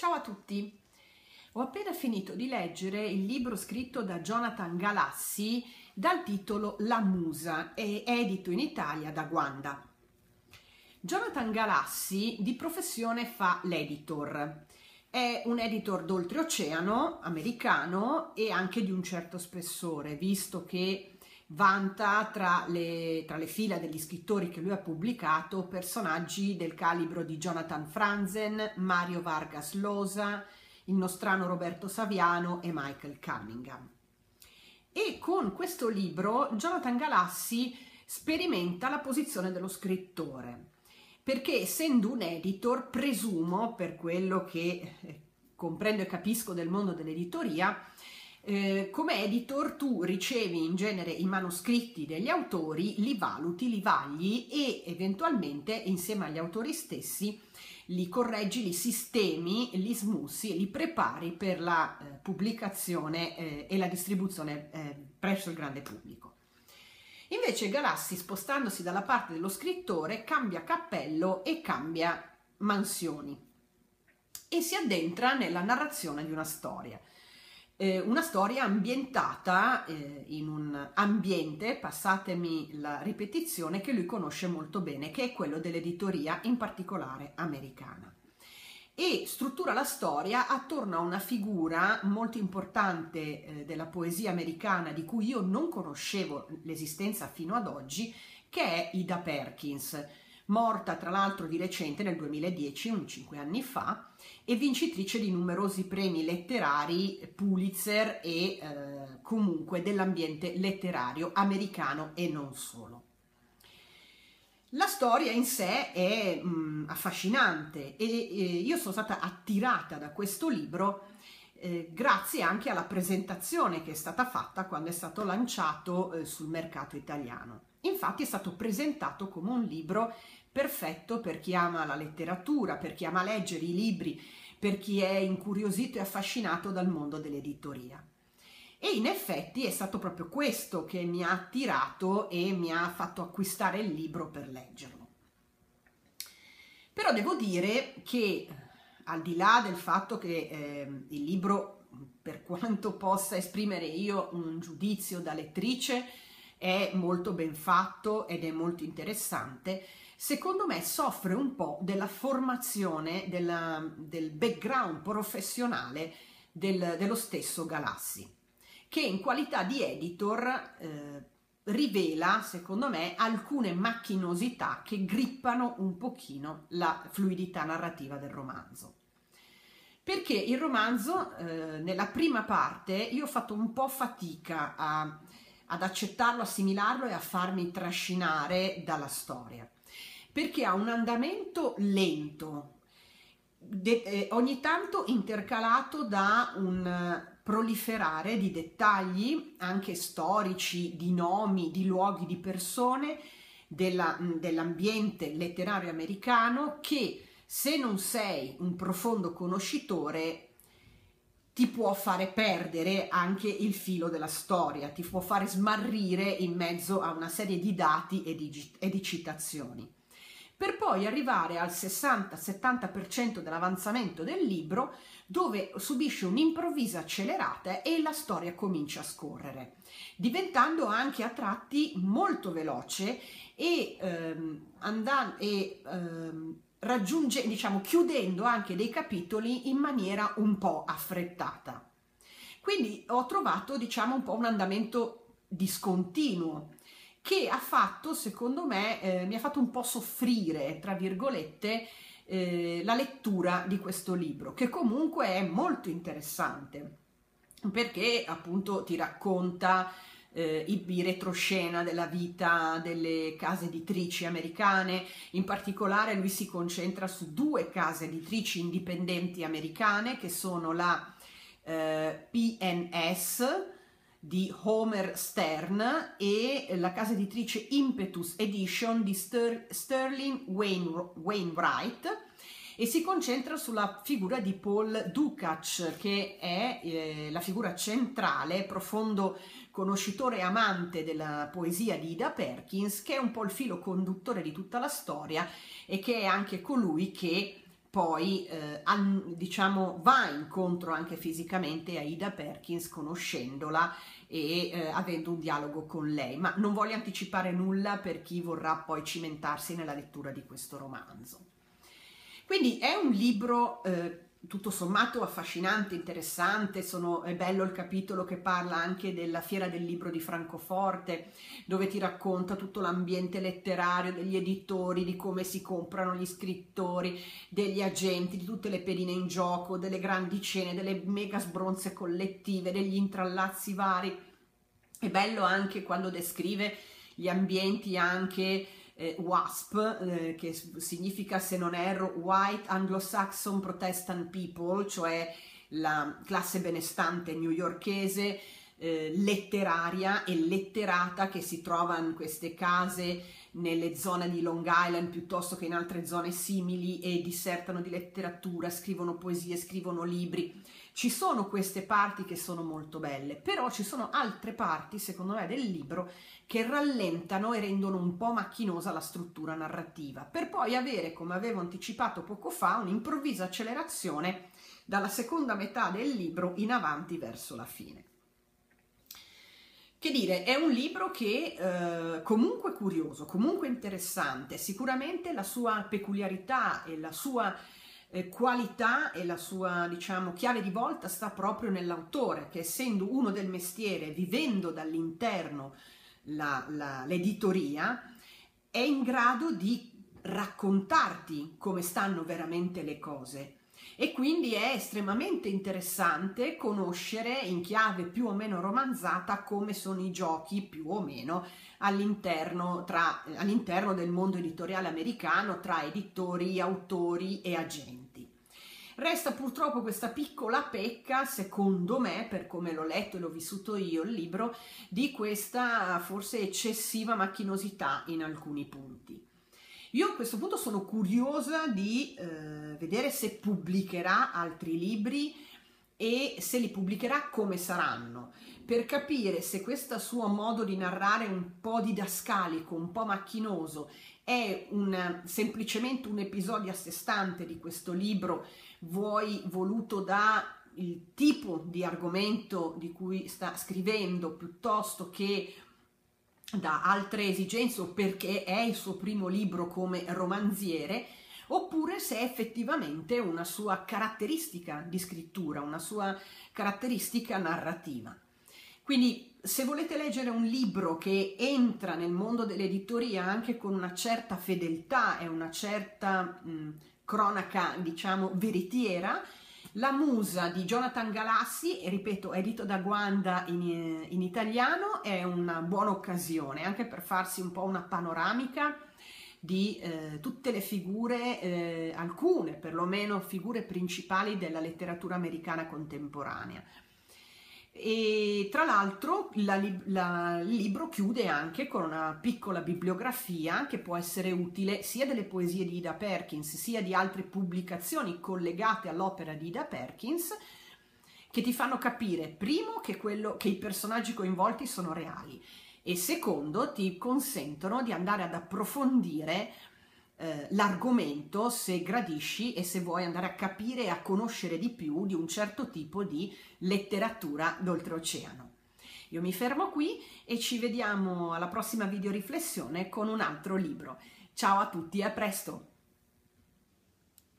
Ciao a tutti! Ho appena finito di leggere il libro scritto da Jonathan Galassi dal titolo La Musa e edito in Italia da Guanda. Jonathan Galassi di professione fa l'editor. È un editor d'oltreoceano americano e anche di un certo spessore, visto che vanta tra le, tra le, fila degli scrittori che lui ha pubblicato personaggi del calibro di Jonathan Franzen, Mario Vargas Llosa, il nostrano Roberto Saviano e Michael Cunningham. E con questo libro Jonathan Galassi sperimenta la posizione dello scrittore, perché essendo un editor, presumo, per quello che eh, comprendo e capisco del mondo dell'editoria, eh, come editor tu ricevi in genere i manoscritti degli autori, li valuti, li vagli e eventualmente insieme agli autori stessi li correggi, li sistemi, li smussi e li prepari per la eh, pubblicazione eh, e la distribuzione eh, presso il grande pubblico. Invece Galassi, spostandosi dalla parte dello scrittore, cambia cappello e cambia mansioni e si addentra nella narrazione di una storia eh, una storia ambientata eh, in un ambiente, passatemi la ripetizione, che lui conosce molto bene, che è quello dell'editoria, in particolare americana. E struttura la storia attorno a una figura molto importante eh, della poesia americana di cui io non conoscevo l'esistenza fino ad oggi, che è Ida Perkins morta tra l'altro di recente nel 2010, un cinque anni fa, e vincitrice di numerosi premi letterari Pulitzer e eh, comunque dell'ambiente letterario americano e non solo. La storia in sé è mh, mm, affascinante e eh, io sono stata attirata da questo libro eh, grazie anche alla presentazione che è stata fatta quando è stato lanciato eh, sul mercato italiano. Infatti è stato presentato come un libro perfetto per chi ama la letteratura, per chi ama leggere i libri, per chi è incuriosito e affascinato dal mondo dell'editoria. E in effetti è stato proprio questo che mi ha attirato e mi ha fatto acquistare il libro per leggerlo. Però devo dire che al di là del fatto che eh, il libro, per quanto possa esprimere io un giudizio da lettrice, è molto ben fatto ed è molto interessante, secondo me soffre un po' della formazione, della, del background professionale del, dello stesso Galassi, che in qualità di editor eh, rivela, secondo me, alcune macchinosità che grippano un pochino la fluidità narrativa del romanzo. Perché il romanzo, eh, nella prima parte, io ho fatto un po' fatica a, ad accettarlo, assimilarlo e a farmi trascinare dalla storia perché ha un andamento lento, de- eh, ogni tanto intercalato da un proliferare di dettagli, anche storici, di nomi, di luoghi, di persone, della, dell'ambiente letterario americano che se non sei un profondo conoscitore ti può fare perdere anche il filo della storia, ti può fare smarrire in mezzo a una serie di dati e di, e di citazioni per poi arrivare al 60-70% dell'avanzamento del libro dove subisce un'improvvisa accelerata e la storia comincia a scorrere, diventando anche a tratti molto veloce e, ehm, andando, e ehm, raggiunge, diciamo, chiudendo anche dei capitoli in maniera un po' affrettata. Quindi ho trovato, diciamo, un po' un andamento discontinuo che ha fatto, secondo me, eh, mi ha fatto un po' soffrire, tra virgolette, eh, la lettura di questo libro, che comunque è molto interessante, perché appunto ti racconta eh, i, retroscena della vita delle case editrici americane, in particolare lui si concentra su due case editrici indipendenti americane che sono la eh, PNS, di Homer Stern e la casa editrice Impetus Edition di Ster- Sterling Wain- Wainwright e si concentra sulla figura di Paul Dukac che è eh, la figura centrale, profondo conoscitore e amante della poesia di Ida Perkins che è un po' il filo conduttore di tutta la storia e che è anche colui che poi eh, an, diciamo va incontro anche fisicamente a Ida Perkins conoscendola e eh, avendo un dialogo con lei, ma non voglio anticipare nulla per chi vorrà poi cimentarsi nella lettura di questo romanzo. Quindi è un libro eh, tutto sommato affascinante, interessante, sono, è bello il capitolo che parla anche della fiera del libro di Francoforte, dove ti racconta tutto l'ambiente letterario degli editori, di come si comprano gli scrittori, degli agenti, di tutte le pedine in gioco, delle grandi cene, delle mega sbronze collettive, degli intrallazzi vari. È bello anche quando descrive gli ambienti anche eh, WASP, eh, che significa, se non erro, White Anglo-Saxon Protestant People, cioè la classe benestante newyorkese, eh, letteraria e letterata che si trova in queste case nelle zone di Long Island piuttosto che in altre zone simili e dissertano di letteratura, scrivono poesie, scrivono libri. Ci sono queste parti che sono molto belle, però ci sono altre parti, secondo me, del libro che rallentano e rendono un po' macchinosa la struttura narrativa, per poi avere, come avevo anticipato poco fa, un'improvvisa accelerazione dalla seconda metà del libro in avanti verso la fine. Che dire, è un libro che eh, comunque curioso, comunque interessante, sicuramente la sua peculiarità e la sua eh, qualità e la sua, diciamo, chiave di volta sta proprio nell'autore, che essendo uno del mestiere, vivendo dall'interno l'editoria, è in grado di raccontarti come stanno veramente le cose e quindi è estremamente interessante conoscere in chiave più o meno romanzata come sono i giochi più o meno all'interno, tra, all'interno del mondo editoriale americano tra editori, autori e agenti. Resta purtroppo questa piccola pecca, secondo me, per come l'ho letto e l'ho vissuto io il libro, di questa forse eccessiva macchinosità in alcuni punti. Io a questo punto sono curiosa di eh, vedere se pubblicherà altri libri e se li pubblicherà come saranno, per capire se questo suo modo di narrare un po' didascalico, un po' macchinoso, è un, semplicemente un episodio a sé stante di questo libro, vuoi voluto da il tipo di argomento di cui sta scrivendo piuttosto che da altre esigenze o perché è il suo primo libro come romanziere, oppure se è effettivamente una sua caratteristica di scrittura, una sua caratteristica narrativa. Quindi se volete leggere un libro che entra nel mondo dell'editoria anche con una certa fedeltà e una certa mh, cronaca, diciamo, veritiera, la musa di Jonathan Galassi, ripeto, edito da Guanda in, in italiano, è una buona occasione anche per farsi un po' una panoramica di eh, tutte le figure, eh, alcune perlomeno figure principali della letteratura americana contemporanea e tra l'altro il libro chiude anche con una piccola bibliografia che può essere utile sia delle poesie di Ida Perkins sia di altre pubblicazioni collegate all'opera di Ida Perkins che ti fanno capire primo che, quello, che i personaggi coinvolti sono reali e secondo ti consentono di andare ad approfondire eh, l'argomento se gradisci e se vuoi andare a capire e a conoscere di più di un certo tipo di letteratura d'oltreoceano. Io mi fermo qui e ci vediamo alla prossima video riflessione con un altro libro. Ciao a tutti e a presto!